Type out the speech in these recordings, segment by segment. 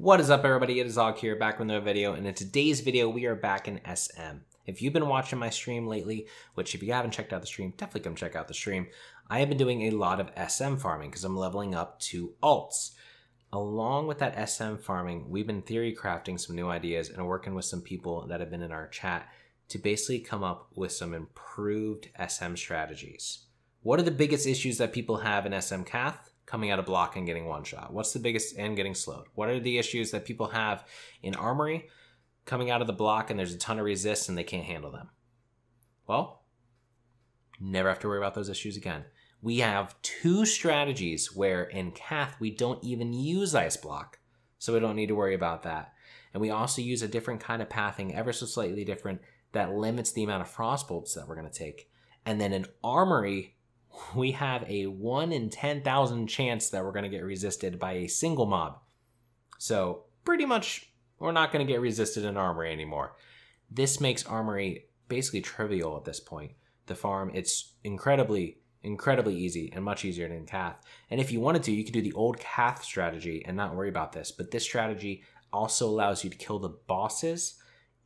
What is up everybody, it is Og here, back with another video, and in today's video we are back in SM. If you've been watching my stream lately, which if you haven't checked out the stream, definitely come check out the stream, I have been doing a lot of SM farming because I'm leveling up to alts. Along with that SM farming, we've been theory crafting some new ideas and working with some people that have been in our chat to basically come up with some improved SM strategies. What are the biggest issues that people have in SM Cath? Coming out of block and getting one shot? What's the biggest and getting slowed? What are the issues that people have in armory coming out of the block and there's a ton of resist and they can't handle them? Well, never have to worry about those issues again. We have two strategies where in Cath we don't even use ice block, so we don't need to worry about that. And we also use a different kind of pathing, ever so slightly different, that limits the amount of frost bolts that we're going to take. And then in armory, we have a 1 in 10,000 chance that we're going to get resisted by a single mob. So, pretty much, we're not going to get resisted in Armory anymore. This makes Armory basically trivial at this point. The farm, it's incredibly, incredibly easy and much easier than Cath. And if you wanted to, you could do the old Cath strategy and not worry about this. But this strategy also allows you to kill the bosses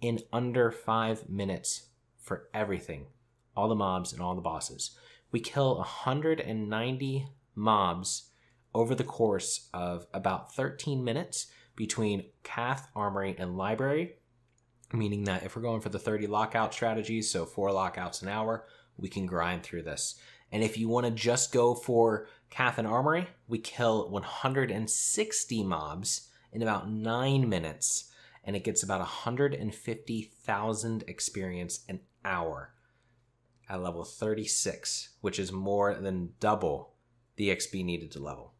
in under five minutes for everything all the mobs and all the bosses we kill 190 mobs over the course of about 13 minutes between Cath, Armory, and Library, meaning that if we're going for the 30 lockout strategies, so four lockouts an hour, we can grind through this. And if you want to just go for Cath and Armory, we kill 160 mobs in about nine minutes, and it gets about 150,000 experience an hour at level 36, which is more than double the XP needed to level.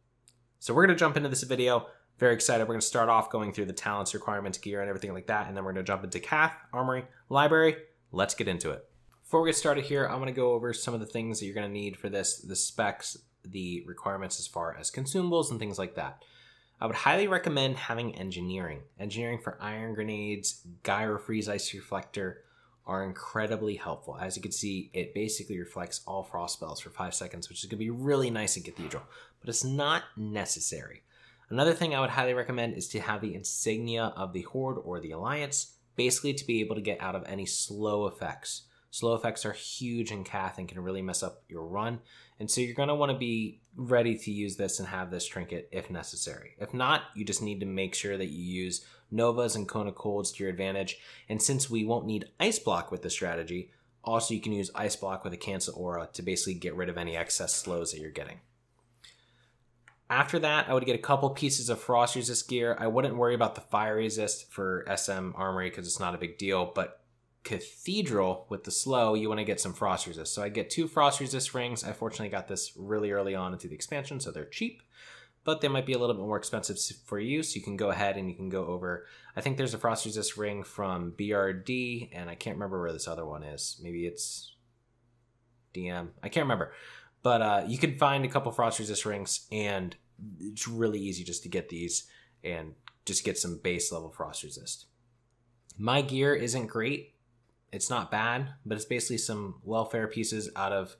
So we're going to jump into this video. Very excited. We're going to start off going through the talents, requirements, gear, and everything like that. And then we're going to jump into Cath, Armory, Library. Let's get into it. Before we get started here, I'm going to go over some of the things that you're going to need for this, the specs, the requirements as far as consumables and things like that. I would highly recommend having engineering. Engineering for iron grenades, gyro freeze ice reflector, are incredibly helpful. As you can see, it basically reflects all frost spells for five seconds, which is going to be really nice in Cathedral, but it's not necessary. Another thing I would highly recommend is to have the insignia of the Horde or the Alliance, basically to be able to get out of any slow effects. Slow effects are huge in Cath and can really mess up your run, and so you're going to want to be ready to use this and have this trinket if necessary. If not, you just need to make sure that you use Novas and of Colds to your advantage. And since we won't need Ice Block with the strategy, also you can use Ice Block with a Cancel Aura to basically get rid of any excess slows that you're getting. After that, I would get a couple pieces of Frost Resist gear. I wouldn't worry about the Fire Resist for SM Armory because it's not a big deal, but Cathedral with the slow, you want to get some Frost Resist. So I get two Frost Resist rings. I fortunately got this really early on into the expansion, so they're cheap but they might be a little bit more expensive for you. So you can go ahead and you can go over. I think there's a frost resist ring from BRD, and I can't remember where this other one is. Maybe it's DM. I can't remember, but uh, you can find a couple frost resist rings, and it's really easy just to get these and just get some base level frost resist. My gear isn't great. It's not bad, but it's basically some welfare pieces out of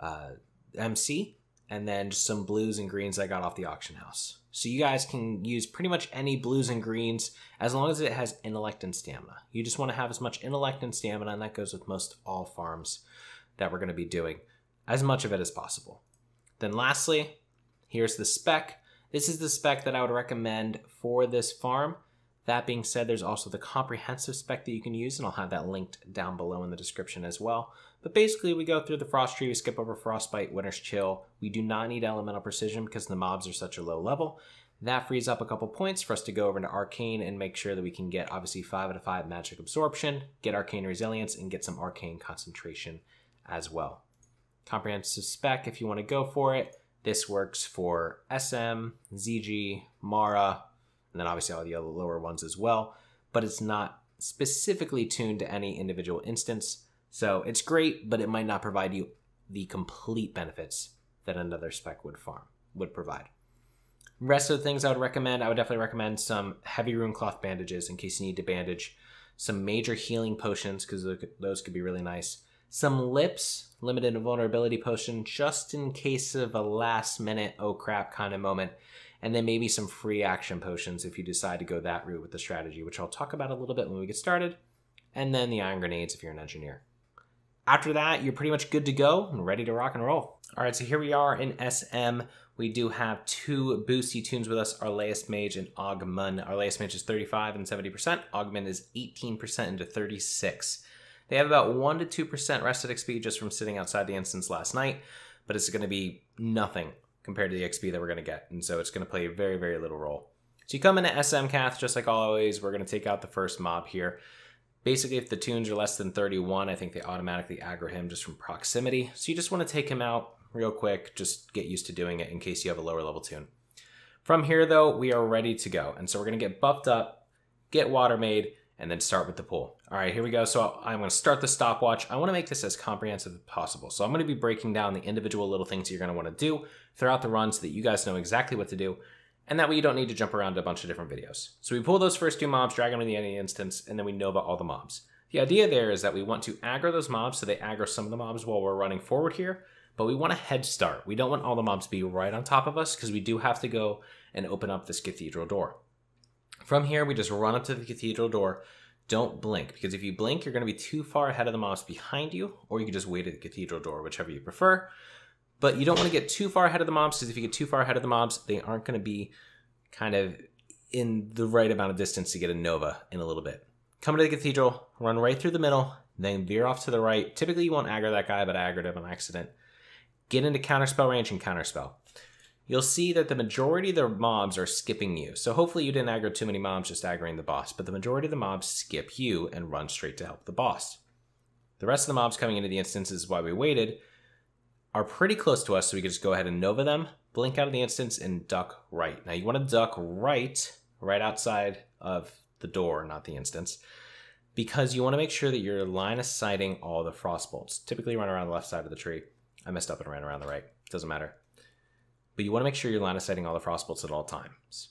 uh, MC and then just some blues and greens I got off the auction house. So you guys can use pretty much any blues and greens as long as it has intellect and stamina. You just want to have as much intellect and stamina, and that goes with most all farms that we're going to be doing, as much of it as possible. Then lastly, here's the spec. This is the spec that I would recommend for this farm. That being said, there's also the comprehensive spec that you can use, and I'll have that linked down below in the description as well. But basically, we go through the Frost Tree, we skip over Frostbite, Winter's Chill. We do not need Elemental Precision because the mobs are such a low level. That frees up a couple points for us to go over into Arcane and make sure that we can get obviously 5 out of 5 Magic Absorption, get Arcane Resilience, and get some Arcane Concentration as well. Comprehensive spec, if you want to go for it, this works for SM, ZG, Mara, and then obviously all the other lower ones as well, but it's not specifically tuned to any individual instance. So it's great, but it might not provide you the complete benefits that another spec would farm would provide. Rest of the things I would recommend, I would definitely recommend some heavy rune cloth bandages in case you need to bandage, some major healing potions because those could be really nice, some lips, limited invulnerability potion just in case of a last minute oh crap kind of moment, and then maybe some free action potions if you decide to go that route with the strategy, which I'll talk about a little bit when we get started, and then the iron grenades if you're an engineer. After that, you're pretty much good to go and ready to rock and roll. All right, so here we are in SM. We do have two boosty toons with us, Arlaeus Mage and Augmun. Arlaeus Mage is 35 and 70%. Augmun is 18% into 36. They have about 1% to 2% rested XP just from sitting outside the instance last night, but it's going to be nothing compared to the XP that we're going to get. And so it's going to play a very, very little role. So you come into SM Cath, just like always, we're going to take out the first mob here. Basically, if the toons are less than 31, I think they automatically aggro him just from proximity. So you just want to take him out real quick, just get used to doing it in case you have a lower level toon. From here, though, we are ready to go. And so we're going to get buffed up, get water made, and then start with the pool. All right, here we go. So I'm to start the stopwatch. I want to make this as comprehensive as possible. So I'm to be breaking down the individual little things you're going to want to do throughout the run so that you guys know exactly what to do and that way you don't need to jump around to a bunch of different videos. So we pull those first two mobs, drag them to the any instance, and then we know about all the mobs. The idea there is that we want to aggro those mobs so they aggro some of the mobs while we're running forward here, but we want a head start. We don't want all the mobs to be right on top of us because we do have to go and open up this cathedral door. From here, we just run up to the cathedral door. Don't blink because if you blink, you're going to be too far ahead of the mobs behind you, or you can just wait at the cathedral door, whichever you prefer. But you don't want to get too far ahead of the mobs because if you get too far ahead of the mobs, they aren't going to be kind of in the right amount of distance to get a Nova in a little bit. Come to the cathedral, run right through the middle, then veer off to the right. Typically, you won't aggro that guy, but I aggroed him on accident. Get into counterspell range and counterspell. You'll see that the majority of the mobs are skipping you. So hopefully you didn't aggro too many mobs just aggroing the boss, but the majority of the mobs skip you and run straight to help the boss. The rest of the mobs coming into the instance is why we waited are pretty close to us, so we can just go ahead and Nova them, blink out of the instance, and duck right. Now you want to duck right, right outside of the door, not the instance, because you want to make sure that you're line of sighting all the frost bolts. Typically run around the left side of the tree. I messed up and ran around the right. Doesn't matter. But you want to make sure you're line of sighting all the frost bolts at all times.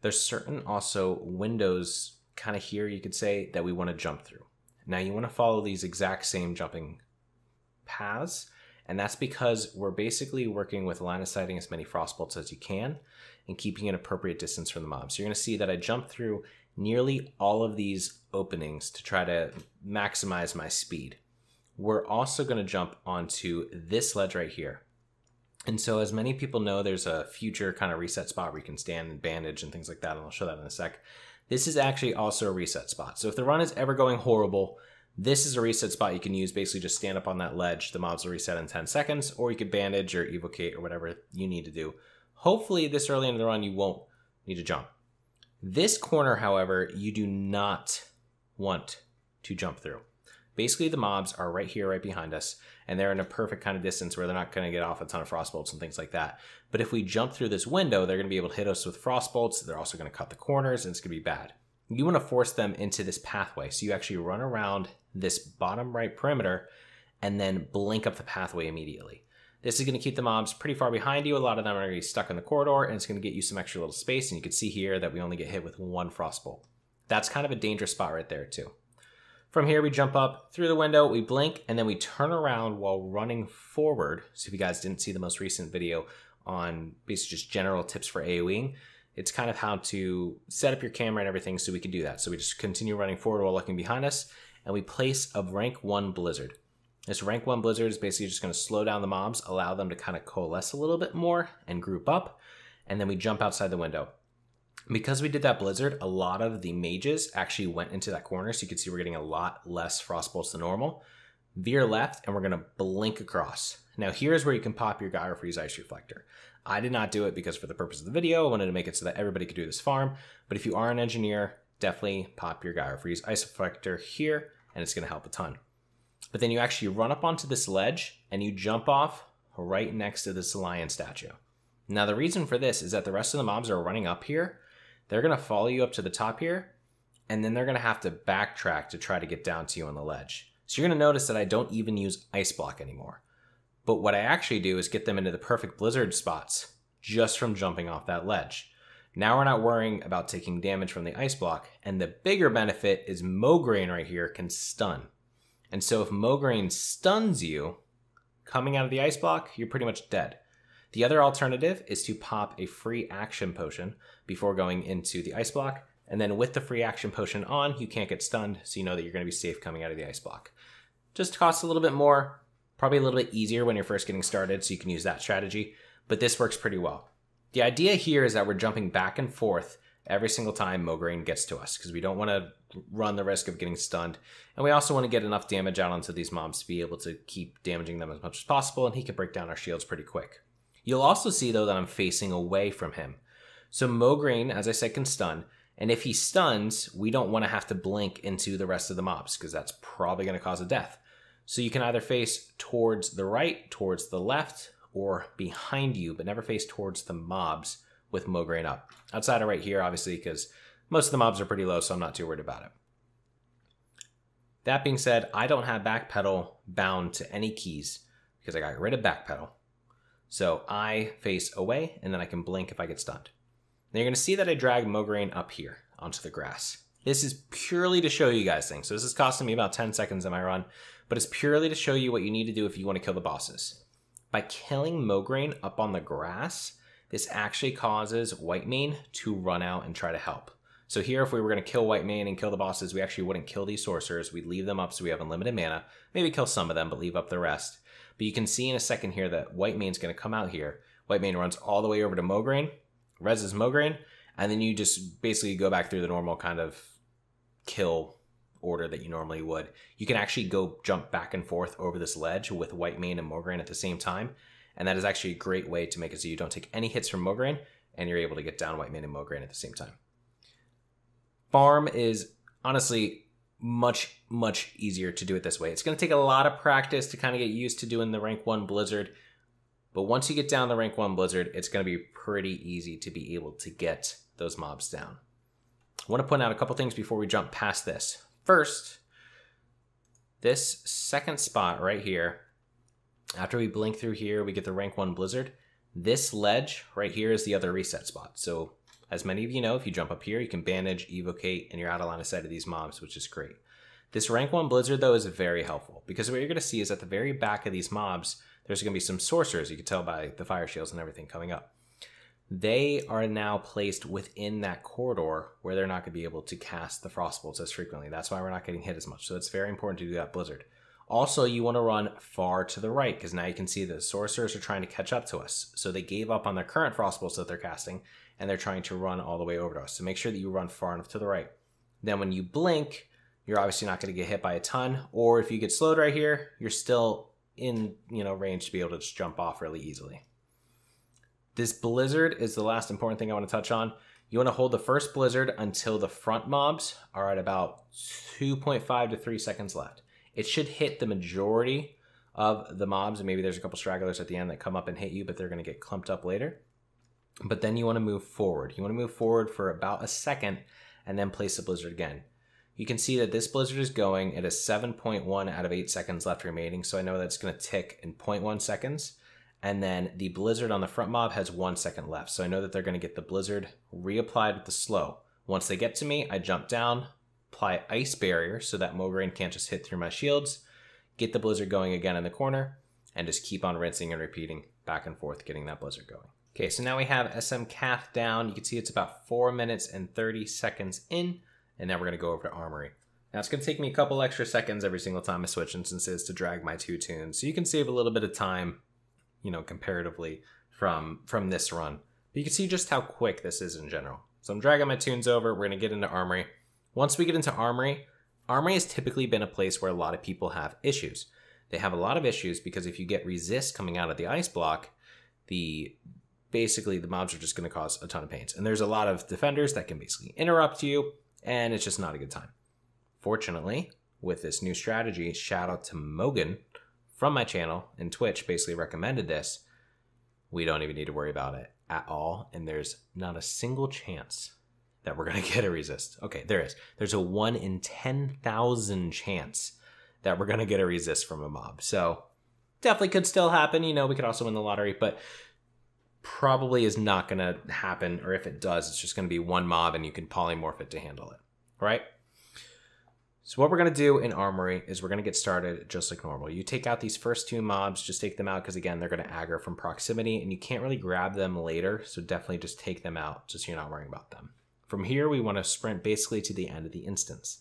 There's certain also windows kind of here, you could say, that we want to jump through. Now you want to follow these exact same jumping paths, and that's because we're basically working with line of sighting as many frost bolts as you can and keeping an appropriate distance from the mob. So you're going to see that I jump through nearly all of these openings to try to maximize my speed. We're also going to jump onto this ledge right here. And so as many people know, there's a future kind of reset spot where you can stand and bandage and things like that, and I'll show that in a sec. This is actually also a reset spot. So if the run is ever going horrible, this is a reset spot you can use. Basically, just stand up on that ledge. The mobs will reset in 10 seconds, or you could bandage or evocate or whatever you need to do. Hopefully, this early in the run, you won't need to jump. This corner, however, you do not want to jump through. Basically, the mobs are right here, right behind us, and they're in a perfect kind of distance where they're not going to get off a ton of frost bolts and things like that. But if we jump through this window, they're going to be able to hit us with frost bolts. They're also going to cut the corners, and it's going to be bad. You want to force them into this pathway. So you actually run around this bottom right perimeter and then blink up the pathway immediately. This is going to keep the mobs pretty far behind you. A lot of them are going to be stuck in the corridor and it's going to get you some extra little space. And you can see here that we only get hit with one frostbolt. That's kind of a dangerous spot right there too. From here, we jump up through the window, we blink, and then we turn around while running forward. So if you guys didn't see the most recent video on basically just general tips for AoEing, it's kind of how to set up your camera and everything so we can do that. So we just continue running forward while looking behind us, and we place a rank 1 blizzard. This rank 1 blizzard is basically just going to slow down the mobs, allow them to kind of coalesce a little bit more and group up, and then we jump outside the window. Because we did that blizzard, a lot of the mages actually went into that corner, so you can see we're getting a lot less frost bolts than normal. Veer left, and we're going to blink across. Now here's where you can pop your Gyro Freeze Ice Reflector. I did not do it because for the purpose of the video, I wanted to make it so that everybody could do this farm. But if you are an engineer, definitely pop your Gyro Freeze Ice Reflector here, and it's going to help a ton. But then you actually run up onto this ledge and you jump off right next to this lion statue. Now the reason for this is that the rest of the mobs are running up here. They're going to follow you up to the top here, and then they're going to have to backtrack to try to get down to you on the ledge. So you're going to notice that I don't even use Ice Block anymore. But what I actually do is get them into the perfect blizzard spots just from jumping off that ledge. Now we're not worrying about taking damage from the ice block, and the bigger benefit is Mograine right here can stun. And so if Mograine stuns you, coming out of the ice block, you're pretty much dead. The other alternative is to pop a free action potion before going into the ice block. And then with the free action potion on, you can't get stunned, so you know that you're going to be safe coming out of the ice block. Just costs a little bit more, probably a little bit easier when you're first getting started, so you can use that strategy, but this works pretty well. The idea here is that we're jumping back and forth every single time Mograine gets to us, because we don't want to run the risk of getting stunned. And we also want to get enough damage out onto these mobs to be able to keep damaging them as much as possible, and he can break down our shields pretty quick. You'll also see, though, that I'm facing away from him. So Mograine, as I said, can stun, and if he stuns, we don't want to have to blink into the rest of the mobs, because that's probably going to cause a death. So you can either face towards the right, towards the left, or behind you, but never face towards the mobs with Mograine up. Outside of right here, obviously, because most of the mobs are pretty low, so I'm not too worried about it. That being said, I don't have backpedal bound to any keys because I got rid of backpedal. So I face away and then I can blink if I get stunned. Now you're to see that I drag Mograine up here onto the grass. This is purely to show you guys things. So this is costing me about 10 seconds in my run, but it's purely to show you what you need to do if you want to kill the bosses. By killing Mograine up on the grass, this actually causes Whitemane to run out and try to help. So here, if we were going to kill Whitemane and kill the bosses, we actually wouldn't kill these sorcerers. We'd leave them up so we have unlimited mana. Maybe kill some of them, but leave up the rest. But you can see in a second here that white going to come out here. Whitemane runs all the way over to Mograine, reses Mograine, and then you just basically go back through the normal kind of kill order that you normally would. You can actually go jump back and forth over this ledge with Whitemane and Mograine at the same time. And that is actually a great way to make it so you don't take any hits from Mograine and you're able to get down Whitemane and Mograine at the same time. Farm is honestly much, much easier to do it this way. It's going to take a lot of practice to kind of get used to doing the rank 1 Blizzard. But once you get down the rank 1 Blizzard, it's going to be pretty easy to be able to get those mobs down. I want to point out a couple things before we jump past this. First, this second spot right here, after we blink through here, we get the rank 1 Blizzard. This ledge right here is the other reset spot. So as many of you know, if you jump up here, you can bandage, evocate, and you're out of line of sight of these mobs, which is great. This rank 1 Blizzard, though, is very helpful because what you're going to see is at the very back of these mobs, there's going to be some sorcerers. You can tell by the fire shields and everything coming up they are now placed within that corridor where they're not going to be able to cast the frost bolts as frequently. That's why we're not getting hit as much. So it's very important to do that blizzard. Also, you want to run far to the right because now you can see the sorcerers are trying to catch up to us. So they gave up on their current frost bolts that they're casting and they're trying to run all the way over to us. So make sure that you run far enough to the right. Then when you blink, you're obviously not going to get hit by a ton. Or if you get slowed right here, you're still in you know range to be able to just jump off really easily. This blizzard is the last important thing I want to touch on. You want to hold the first blizzard until the front mobs are at about 2.5 to 3 seconds left. It should hit the majority of the mobs, and maybe there's a couple stragglers at the end that come up and hit you, but they're going to get clumped up later. But then you want to move forward. You want to move forward for about a second and then place the blizzard again. You can see that this blizzard is going. It has 7.1 out of 8 seconds left remaining, so I know that's going to tick in 0.1 seconds and then the blizzard on the front mob has one second left. So I know that they're going to get the blizzard reapplied with the slow. Once they get to me, I jump down, apply ice barrier so that Mograine can't just hit through my shields, get the blizzard going again in the corner, and just keep on rinsing and repeating back and forth, getting that blizzard going. Okay, so now we have SM Cath down. You can see it's about 4 minutes and 30 seconds in, and now we're going to go over to Armory. Now it's going to take me a couple extra seconds every single time I switch instances to drag my two toons, so you can save a little bit of time you know, comparatively from from this run. But you can see just how quick this is in general. So I'm dragging my toons over. We're going to get into Armory. Once we get into Armory, Armory has typically been a place where a lot of people have issues. They have a lot of issues because if you get resist coming out of the ice block, the basically the mobs are just going to cause a ton of pains. And there's a lot of defenders that can basically interrupt you, and it's just not a good time. Fortunately, with this new strategy, shout out to Mogan from my channel and Twitch basically recommended this, we don't even need to worry about it at all. And there's not a single chance that we're going to get a resist. Okay, there is. There's a 1 in 10,000 chance that we're going to get a resist from a mob. So definitely could still happen. You know, we could also win the lottery, but probably is not going to happen. Or if it does, it's just going to be one mob and you can polymorph it to handle it. Right? So what we're going to do in Armory is we're going to get started just like normal. You take out these first two mobs, just take them out because again, they're going to aggro from proximity and you can't really grab them later. So definitely just take them out just so you're not worrying about them. From here, we want to sprint basically to the end of the instance.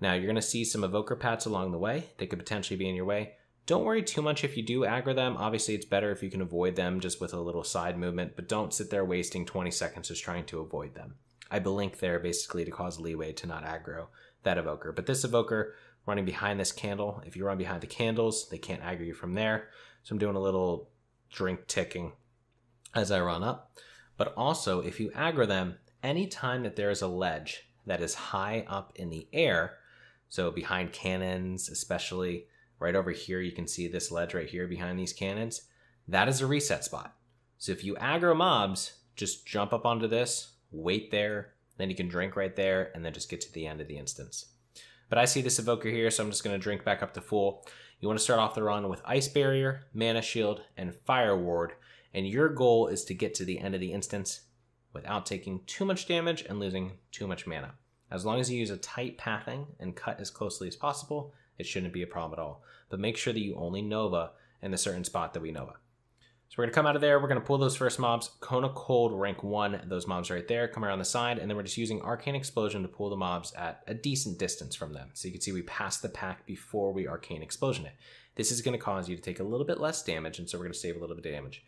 Now you're going to see some evoker pads along the way. They could potentially be in your way. Don't worry too much if you do aggro them. Obviously, it's better if you can avoid them just with a little side movement, but don't sit there wasting 20 seconds just trying to avoid them. I blink there basically to cause leeway to not aggro that evoker. But this evoker running behind this candle, if you run behind the candles, they can't aggro you from there. So I'm doing a little drink ticking as I run up. But also, if you aggro them, anytime that there is a ledge that is high up in the air, so behind cannons, especially right over here, you can see this ledge right here behind these cannons, that is a reset spot. So if you aggro mobs, just jump up onto this, wait there, then you can drink right there and then just get to the end of the instance. But I see this evoker here, so I'm just going to drink back up to full. You want to start off the run with Ice Barrier, Mana Shield, and Fire Ward, and your goal is to get to the end of the instance without taking too much damage and losing too much mana. As long as you use a tight pathing and cut as closely as possible, it shouldn't be a problem at all. But make sure that you only Nova in the certain spot that we Nova. So we're going to come out of there. We're going to pull those first mobs. Of Cold, rank 1, those mobs right there. Come around the side, and then we're just using Arcane Explosion to pull the mobs at a decent distance from them. So you can see we passed the pack before we Arcane Explosion it. This is going to cause you to take a little bit less damage, and so we're going to save a little bit of damage.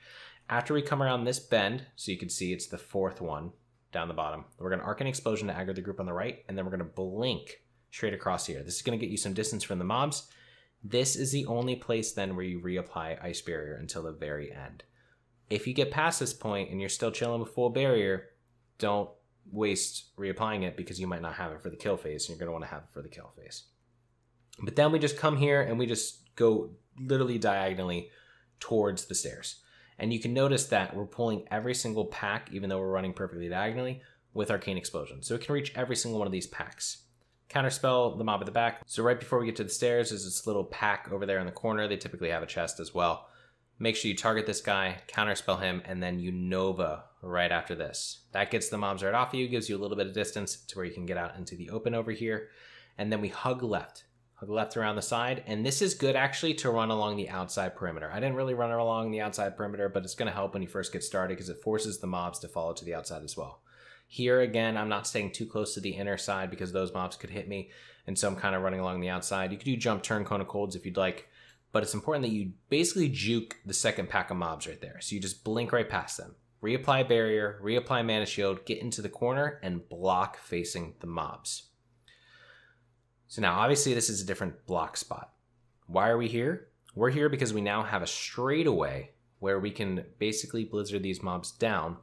After we come around this bend, so you can see it's the fourth one down the bottom, we're going to Arcane Explosion to aggro the group on the right, and then we're going to blink straight across here. This is going to get you some distance from the mobs. This is the only place then where you reapply Ice Barrier until the very end if you get past this point and you're still chilling with full barrier, don't waste reapplying it because you might not have it for the kill phase and you're going to want to have it for the kill phase. But then we just come here and we just go literally diagonally towards the stairs. And you can notice that we're pulling every single pack, even though we're running perfectly diagonally, with Arcane Explosion. So it can reach every single one of these packs. Counterspell the mob at the back. So right before we get to the stairs is this little pack over there in the corner. They typically have a chest as well. Make sure you target this guy, counterspell him, and then you Nova right after this. That gets the mobs right off of you, gives you a little bit of distance to where you can get out into the open over here. And then we hug left. Hug left around the side. And this is good actually to run along the outside perimeter. I didn't really run along the outside perimeter, but it's going to help when you first get started because it forces the mobs to follow to the outside as well. Here again, I'm not staying too close to the inner side because those mobs could hit me. And so I'm kind of running along the outside. You could do jump turn cone of colds if you'd like but it's important that you basically juke the second pack of mobs right there. So you just blink right past them. Reapply barrier, reapply mana shield, get into the corner, and block facing the mobs. So now, obviously, this is a different block spot. Why are we here? We're here because we now have a straightaway where we can basically blizzard these mobs down.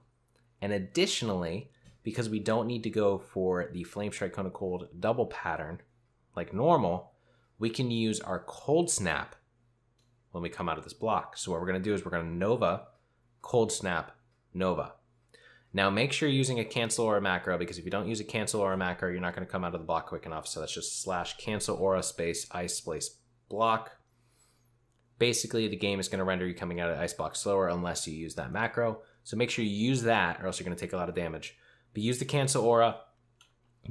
And additionally, because we don't need to go for the Flame Strike Cone of Cold double pattern like normal, we can use our Cold Snap when we come out of this block. So what we're going to do is we're going to Nova, Cold Snap, Nova. Now make sure you're using a cancel or a macro because if you don't use a cancel or a macro, you're not going to come out of the block quick enough. So that's just slash cancel aura space ice space block. Basically, the game is going to render you coming out of ice block slower unless you use that macro. So make sure you use that or else you're going to take a lot of damage. But use the cancel aura,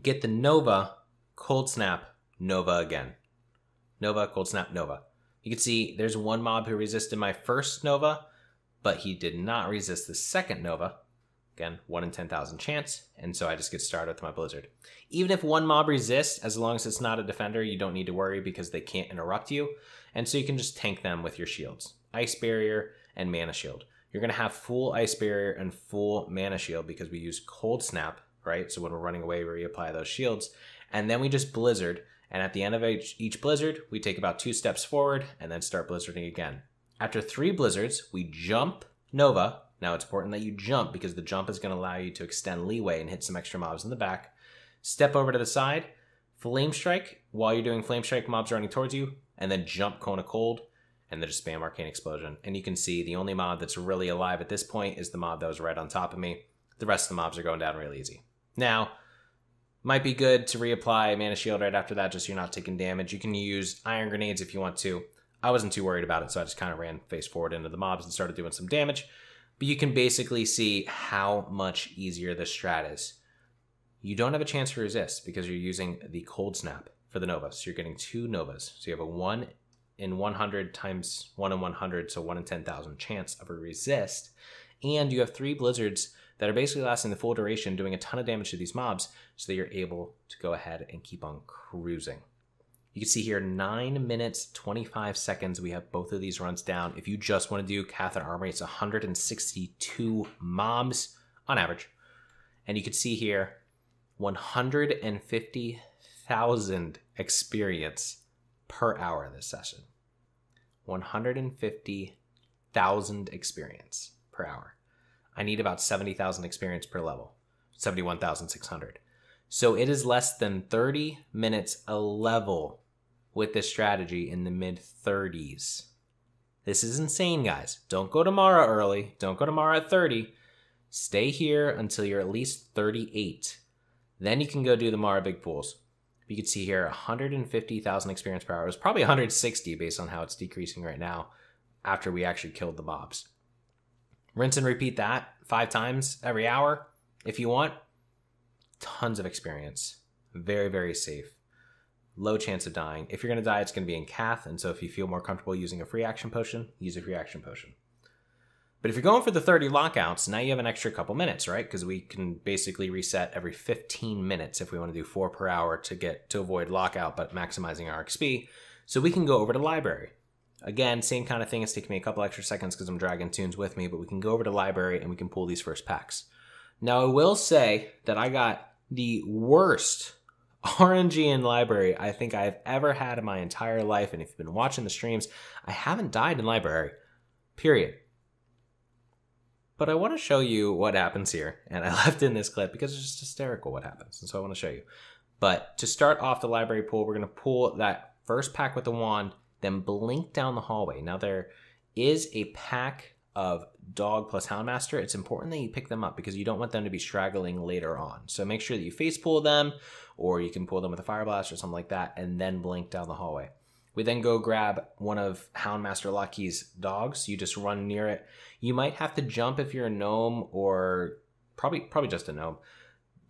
get the Nova, cold snap, Nova again. Nova, cold snap, Nova. You can see there's one mob who resisted my first Nova, but he did not resist the second Nova. Again, 1 in 10,000 chance, and so I just get started with my Blizzard. Even if one mob resists, as long as it's not a defender, you don't need to worry because they can't interrupt you, and so you can just tank them with your shields. Ice Barrier and Mana Shield. You're going to have full Ice Barrier and full Mana Shield because we use Cold Snap, right? So when we're running away, we reapply those shields, and then we just Blizzard, and at the end of each, each blizzard, we take about two steps forward and then start blizzarding again. After three blizzards, we jump Nova. Now it's important that you jump because the jump is going to allow you to extend leeway and hit some extra mobs in the back. Step over to the side, Flame Strike while you're doing Flame Strike, mobs running towards you, and then jump Cone of Cold, and then just spam Arcane Explosion. And you can see the only mob that's really alive at this point is the mob that was right on top of me. The rest of the mobs are going down real easy. Now, might be good to reapply Mana Shield right after that, just so you're not taking damage. You can use Iron Grenades if you want to. I wasn't too worried about it, so I just kind of ran face forward into the mobs and started doing some damage. But you can basically see how much easier this strat is. You don't have a chance to resist because you're using the Cold Snap. for the Nova. So you're getting two Novas. So you have a 1 in 100 times 1 in 100, so 1 in 10,000 chance of a resist. And you have three Blizzards that are basically lasting the full duration, doing a ton of damage to these mobs, so that you're able to go ahead and keep on cruising. You can see here 9 minutes 25 seconds. We have both of these runs down. If you just want to do Cath and Armory, it's 162 mobs on average. And you can see here 150,000 experience per hour this session. 150,000 experience per hour. I need about 70,000 experience per level, 71,600. So it is less than 30 minutes a level with this strategy in the mid 30s. This is insane, guys. Don't go to Mara early. Don't go to Mara at 30. Stay here until you're at least 38. Then you can go do the Mara big pools. You can see here 150,000 experience per hour. It probably 160 based on how it's decreasing right now after we actually killed the mobs. Rinse and repeat that five times every hour if you want. Tons of experience. Very, very safe. Low chance of dying. If you're going to die, it's going to be in Cath. And so if you feel more comfortable using a free action potion, use a free action potion. But if you're going for the 30 lockouts, now you have an extra couple minutes, right? Because we can basically reset every 15 minutes if we want to do four per hour to get to avoid lockout, but maximizing our XP. So we can go over to library. Again, same kind of thing. It's taking me a couple extra seconds because I'm dragging toons with me, but we can go over to library and we can pull these first packs. Now, I will say that I got the worst RNG in library I think I've ever had in my entire life. And if you've been watching the streams, I haven't died in library, period. But I want to show you what happens here. And I left in this clip because it's just hysterical what happens. And so I want to show you. But to start off the library pool, we're going to pull that first pack with the wand then blink down the hallway. Now, there is a pack of dog plus houndmaster. It's important that you pick them up because you don't want them to be straggling later on. So make sure that you face pull them, or you can pull them with a fire blast or something like that, and then blink down the hallway. We then go grab one of Houndmaster Loksey's dogs. You just run near it. You might have to jump if you're a gnome, or probably probably just a gnome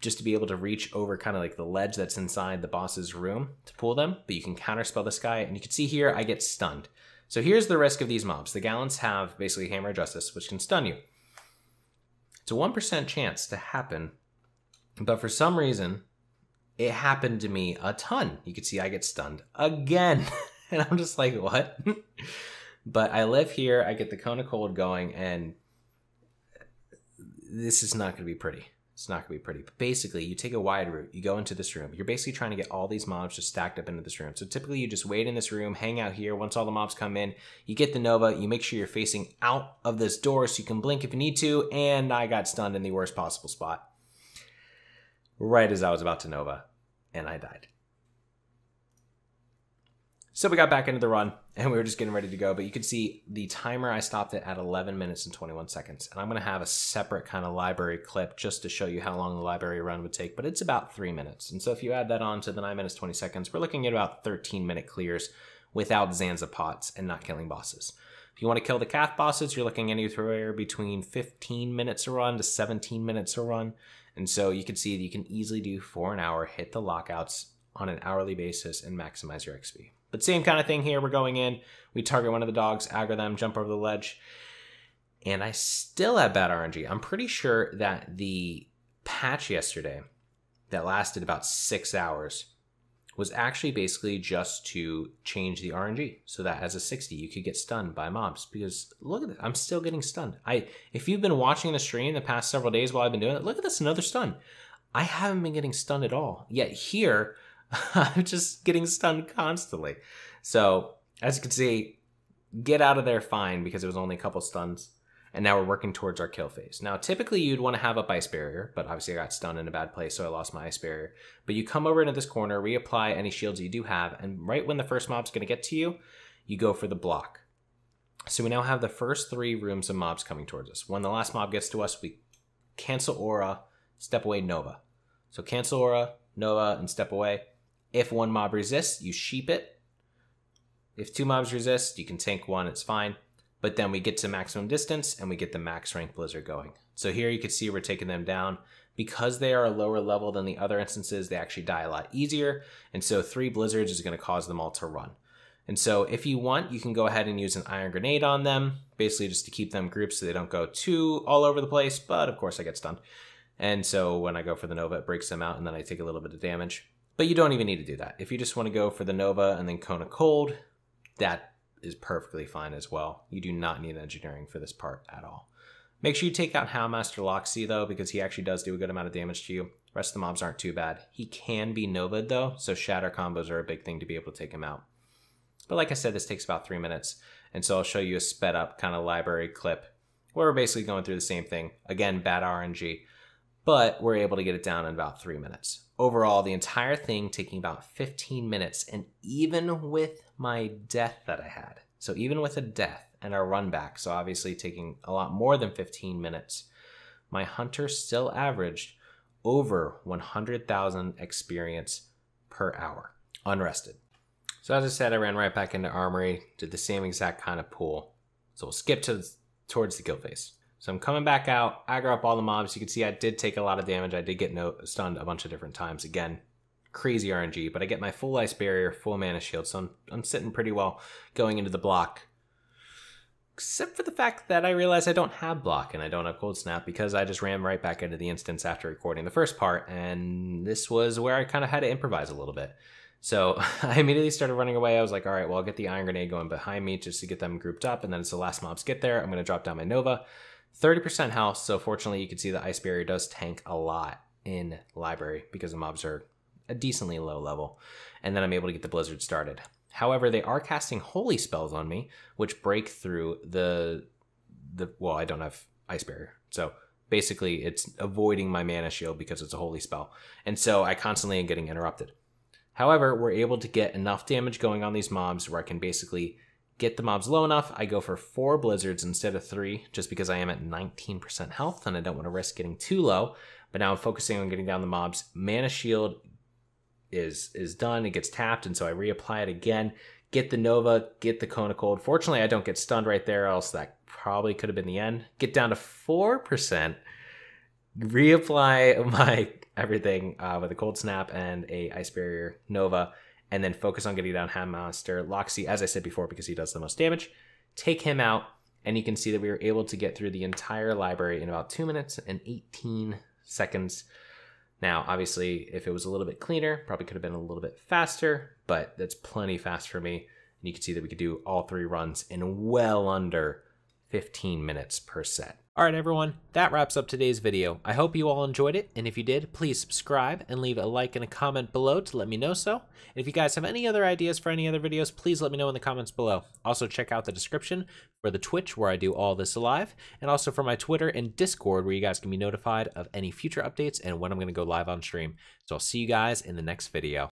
just to be able to reach over kind of like the ledge that's inside the boss's room to pull them, but you can counterspell this guy, and you can see here I get stunned. So here's the risk of these mobs. The Gallants have basically Hammer Justice, which can stun you. It's a 1% chance to happen, but for some reason, it happened to me a ton. You can see I get stunned again. and I'm just like, what? but I live here, I get the Cone of Cold going, and this is not going to be pretty. It's not gonna be pretty. But basically, you take a wide route, you go into this room. You're basically trying to get all these mobs just stacked up into this room. So typically, you just wait in this room, hang out here. Once all the mobs come in, you get the Nova. You make sure you're facing out of this door so you can blink if you need to. And I got stunned in the worst possible spot, right as I was about to Nova, and I died. So we got back into the run and we were just getting ready to go. But you can see the timer I stopped it at 11 minutes and 21 seconds. And I'm going to have a separate kind of library clip just to show you how long the library run would take. But it's about three minutes. And so if you add that on to the 9 minutes 20 seconds, we're looking at about 13 minute clears without Zanza pots and not killing bosses. If you want to kill the Cath bosses, you're looking anywhere between 15 minutes a run to 17 minutes a run. And so you can see that you can easily do for an hour, hit the lockouts on an hourly basis, and maximize your XP. But same kind of thing here. We're going in, we target one of the dogs, aggro them, jump over the ledge. And I still have bad RNG. I'm pretty sure that the patch yesterday that lasted about six hours was actually basically just to change the RNG so that as a 60 you could get stunned by mobs because look at this I'm still getting stunned. I if you've been watching the stream the past several days while I've been doing it look at this another stun. I haven't been getting stunned at all. Yet here I'm just getting stunned constantly. So, as you can see, get out of there fine because it was only a couple stuns. And now we're working towards our kill phase. Now, typically you'd want to have up ice barrier, but obviously I got stunned in a bad place, so I lost my ice barrier. But you come over into this corner, reapply any shields you do have, and right when the first mob's going to get to you, you go for the block. So we now have the first three rooms of mobs coming towards us. When the last mob gets to us, we cancel aura, step away, Nova. So cancel aura, Nova, and step away. If one mob resists, you sheep it. If two mobs resist, you can tank one, it's fine. But then we get to maximum distance and we get the max rank blizzard going. So here you can see we're taking them down. because they are a lower level than the other instances, they actually die a lot easier. And so three blizzards is going to cause them all to run. And so if you want, you can go ahead and use an iron grenade on them, basically just to keep them grouped so they don't go too all over the place. But of course I get stunned. And so when I go for the Nova, it breaks them out and then I take a little bit of damage. But you don't even need to do that. If you just want to go for the Nova and then of Cold, that is perfectly fine as well. You do not need engineering for this part at all. Make sure you take out Houndmaster Loksey though, because he actually does do a good amount of damage to you. rest of the mobs aren't too bad. He can be Nova'd though, so shatter combos are a big thing to be able to take him out. But like I said, this takes about three minutes. And so I'll show you a sped up kind of library clip where we're basically going through the same thing. Again, bad RNG, but we're able to get it down in about three minutes. Overall, the entire thing taking about 15 minutes, and even with my death that I had, so even with a death and a run back, so obviously taking a lot more than 15 minutes, my hunter still averaged over 100,000 experience per hour, unrested. So as I said, I ran right back into Armory, did the same exact kind of pull. So we'll skip to towards the kill phase. So I'm coming back out, aggro up all the mobs. You can see I did take a lot of damage. I did get no, stunned a bunch of different times. Again, crazy RNG, but I get my full ice barrier, full mana shield, so I'm, I'm sitting pretty well going into the block. Except for the fact that I realize I don't have block and I don't have cold snap because I just ran right back into the instance after recording the first part, and this was where I kind of had to improvise a little bit. So I immediately started running away. I was like, all right, well, I'll get the Iron Grenade going behind me just to get them grouped up, and then as the last mobs get there, I'm going to drop down my Nova. 30% health, so fortunately you can see the Ice Barrier does tank a lot in Library because the mobs are a decently low level, and then I'm able to get the Blizzard started. However, they are casting holy spells on me, which break through the the well, I don't have ice barrier. So basically it's avoiding my mana shield because it's a holy spell. And so I constantly am getting interrupted. However, we're able to get enough damage going on these mobs where I can basically get the mobs low enough. I go for four blizzards instead of three, just because I am at 19% health and I don't want to risk getting too low. But now I'm focusing on getting down the mobs. Mana shield is is done. It gets tapped, and so I reapply it again. Get the Nova, get the of Cold. Fortunately, I don't get stunned right there, else that probably could have been the end. Get down to 4%, reapply my everything uh, with a Cold Snap and a Ice Barrier Nova, and then focus on getting down Houndmaster Loksey, as I said before, because he does the most damage. Take him out, and you can see that we were able to get through the entire library in about 2 minutes and 18 seconds. Now, obviously, if it was a little bit cleaner, probably could have been a little bit faster, but that's plenty fast for me. And you can see that we could do all three runs in well under 15 minutes per set. Alright everyone, that wraps up today's video. I hope you all enjoyed it, and if you did, please subscribe and leave a like and a comment below to let me know so. And if you guys have any other ideas for any other videos, please let me know in the comments below. Also check out the description for the Twitch where I do all this live, and also for my Twitter and Discord where you guys can be notified of any future updates and when I'm going to go live on stream. So I'll see you guys in the next video.